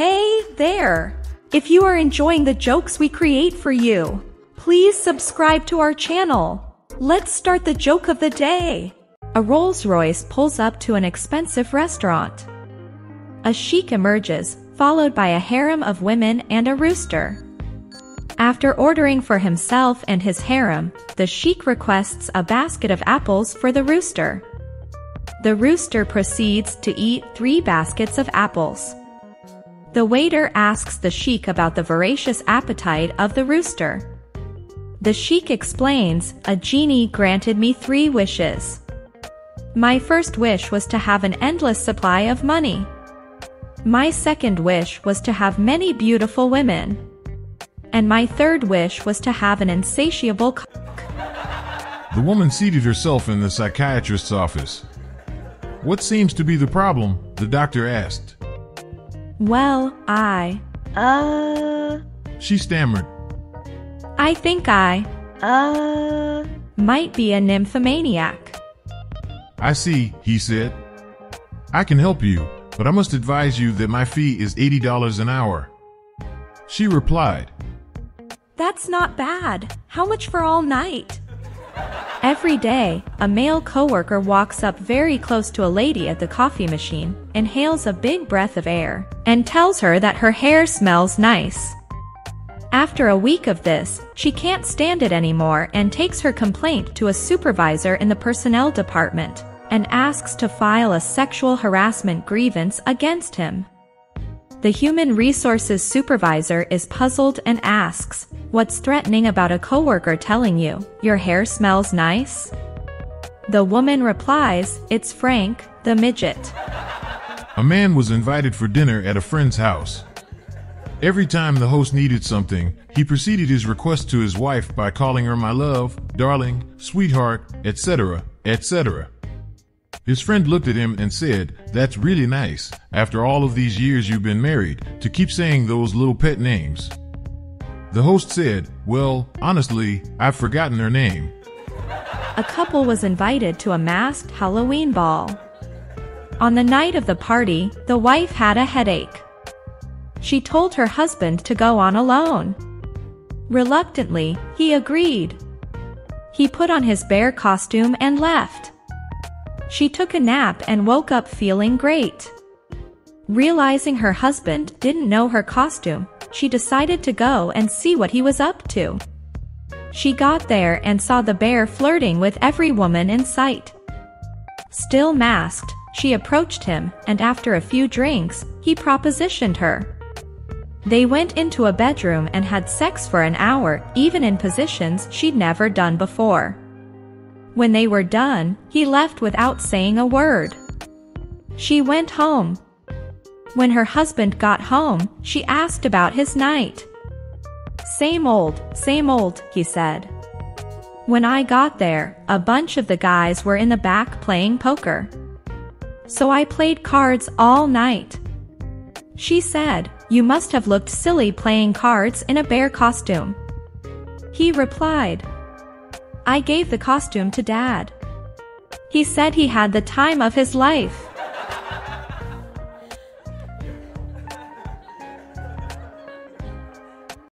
Hey there! If you are enjoying the jokes we create for you, please subscribe to our channel. Let's start the joke of the day. A Rolls Royce pulls up to an expensive restaurant. A sheik emerges, followed by a harem of women and a rooster. After ordering for himself and his harem, the sheik requests a basket of apples for the rooster. The rooster proceeds to eat three baskets of apples. The waiter asks the sheik about the voracious appetite of the rooster. The sheik explains, a genie granted me three wishes. My first wish was to have an endless supply of money. My second wish was to have many beautiful women. And my third wish was to have an insatiable cock. The woman seated herself in the psychiatrist's office. What seems to be the problem? The doctor asked. Well, I. Uh, She stammered. I think I. uh, might be a nymphomaniac. I see, he said. I can help you, but I must advise you that my fee is $80 an hour. She replied, That's not bad. How much for all night? Every day, a male coworker walks up very close to a lady at the coffee machine, inhales a big breath of air, and tells her that her hair smells nice. After a week of this, she can't stand it anymore and takes her complaint to a supervisor in the personnel department and asks to file a sexual harassment grievance against him. The human resources supervisor is puzzled and asks, What's threatening about a coworker telling you, your hair smells nice? The woman replies, It's Frank, the midget. A man was invited for dinner at a friend's house. Every time the host needed something, he preceded his request to his wife by calling her my love, darling, sweetheart, etc., etc. His friend looked at him and said, That's really nice, after all of these years you've been married, to keep saying those little pet names. The host said, Well, honestly, I've forgotten her name. A couple was invited to a masked Halloween ball. On the night of the party, the wife had a headache. She told her husband to go on alone. Reluctantly, he agreed. He put on his bear costume and left. She took a nap and woke up feeling great. Realizing her husband didn't know her costume, she decided to go and see what he was up to. She got there and saw the bear flirting with every woman in sight. Still masked, she approached him, and after a few drinks, he propositioned her. They went into a bedroom and had sex for an hour, even in positions she'd never done before. When they were done, he left without saying a word. She went home. When her husband got home, she asked about his night. Same old, same old, he said. When I got there, a bunch of the guys were in the back playing poker. So I played cards all night. She said, You must have looked silly playing cards in a bear costume. He replied, I gave the costume to dad. He said he had the time of his life.